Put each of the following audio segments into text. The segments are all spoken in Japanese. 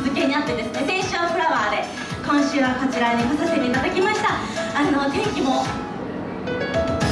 続けにあってですね先週はフラワーで今週はこちらに来させていただきました。あの天気も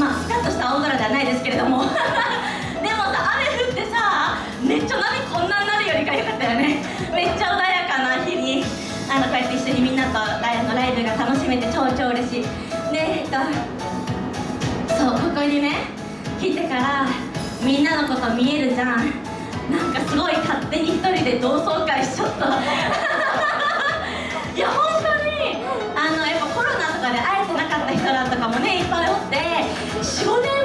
まあスカッとした青空ではないですけれども。でもさ雨降ってさめっちゃ波こんなになるよりかよかったよね。めっちゃ穏やかな日にあのこうやって一緒にみんなとライのライブが楽しめて超超嬉しい。でえっとそうここにね来てからみんなのこと見えるじゃん。なんかすごい勝手に一人で同窓会しちゃった。いや本当にあのやっぱコロナとかで会えてなかった人らとかもねいっぱいおって45年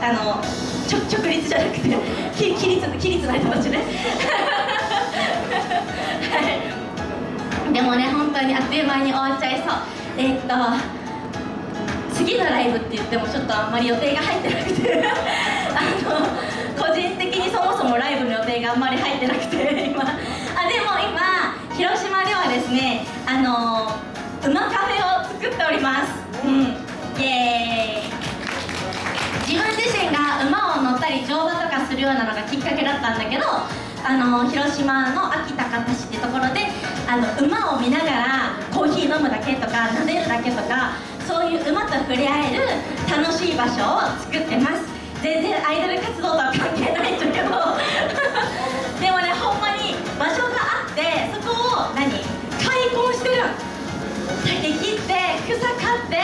あのちょ直立じゃなくてき起立起立な人たちね。はい。でもね本当にあっという間に終わっちゃいそう。えーっと次のライブって言ってもちょっとあんまり予定が入ってなくて。あの個人的にそもそもライブの予定があんまり入ってなくて 今。あでも今広島ではですねあの馬カフェを作っております。うん。イエーイ。ったり乗馬とかするようなのがきっかけだったんだけどあの広島の秋田方市ってところであの馬を見ながらコーヒー飲むだけとか撫でるだけとかそういう馬と触れ合える楽しい場所を作ってます。全然アイドル活動とは関係ないんだけど。でもねほんまに場所があってそこを何？開墾してる。竹切って草刈って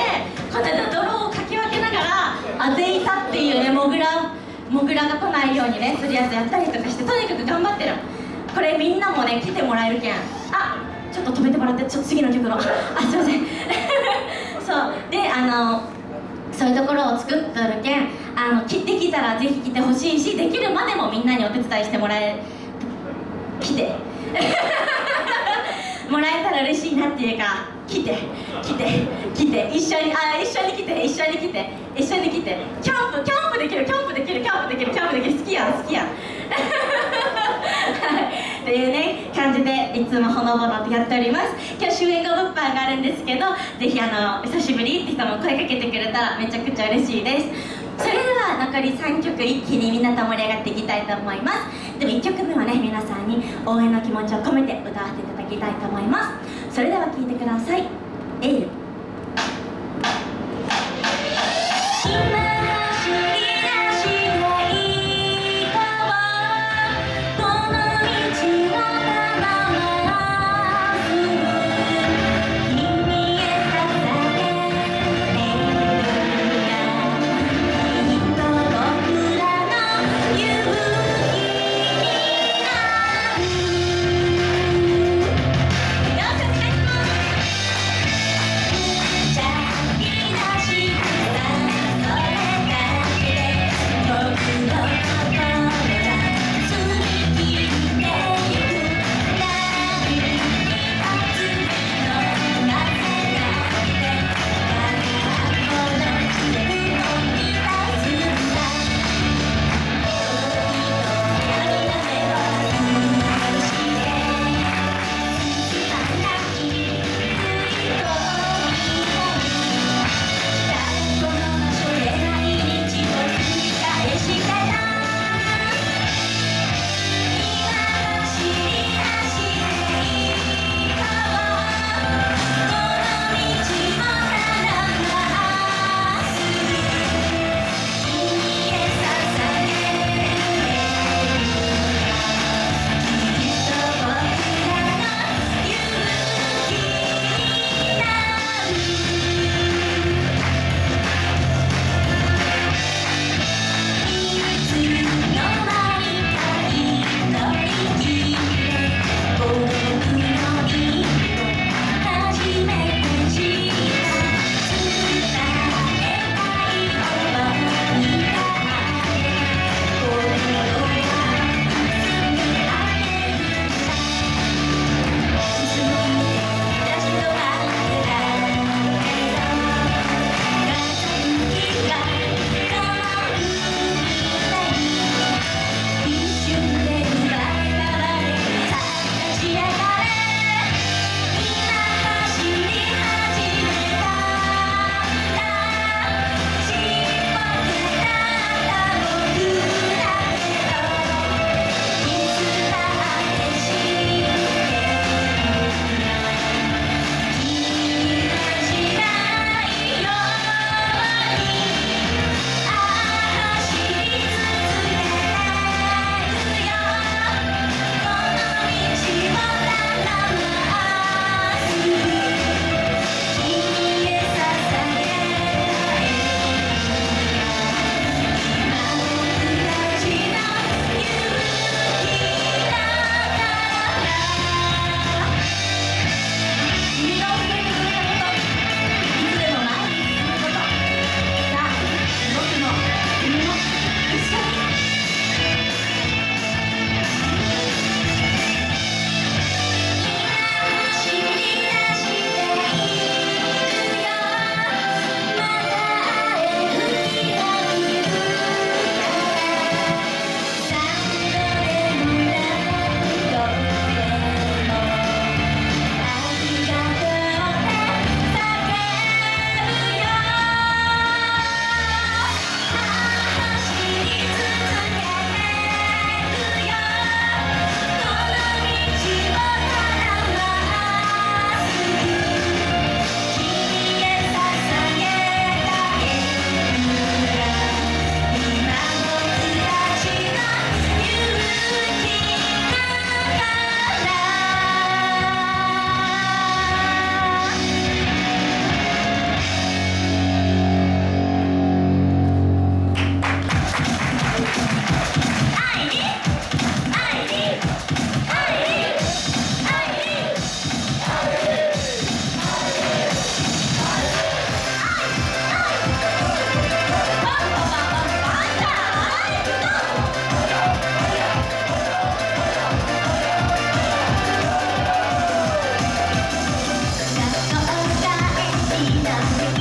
この間泥をかき分けながらあぜ板ってモグラが来ないようにねするやつやったりとかしてとにかく頑張ってる。これみんなもね来てもらえるけん。あちょっと止めてもらってちょっと次の曲のあすいません。そう。であのそういうところを作っとるけんあの切ってきたらぜひ来てほしいしできるまでもみんなにお手伝いしてもらえ来て。もらえたら嬉しいなっていうか来て来て来て一緒にあ一緒に来て一緒に来て一緒に来て。キャンプキャンプできるキャンプできるキャンプできるキャンプできる。好きやん好きや。んっていうね感じでいつもほのぼのとやっております。今日終演後物販があるんですけどぜひあの久しぶりって人も声かけてくれたらめちゃくちゃ嬉しいです。それでは残り3曲一気にみんなと盛り上がっていきたいと思います。でも1曲目はね皆さんに応援の気持ちを込めて歌わせていただきたいと思います。それでは聴いてください。エール。Yeah.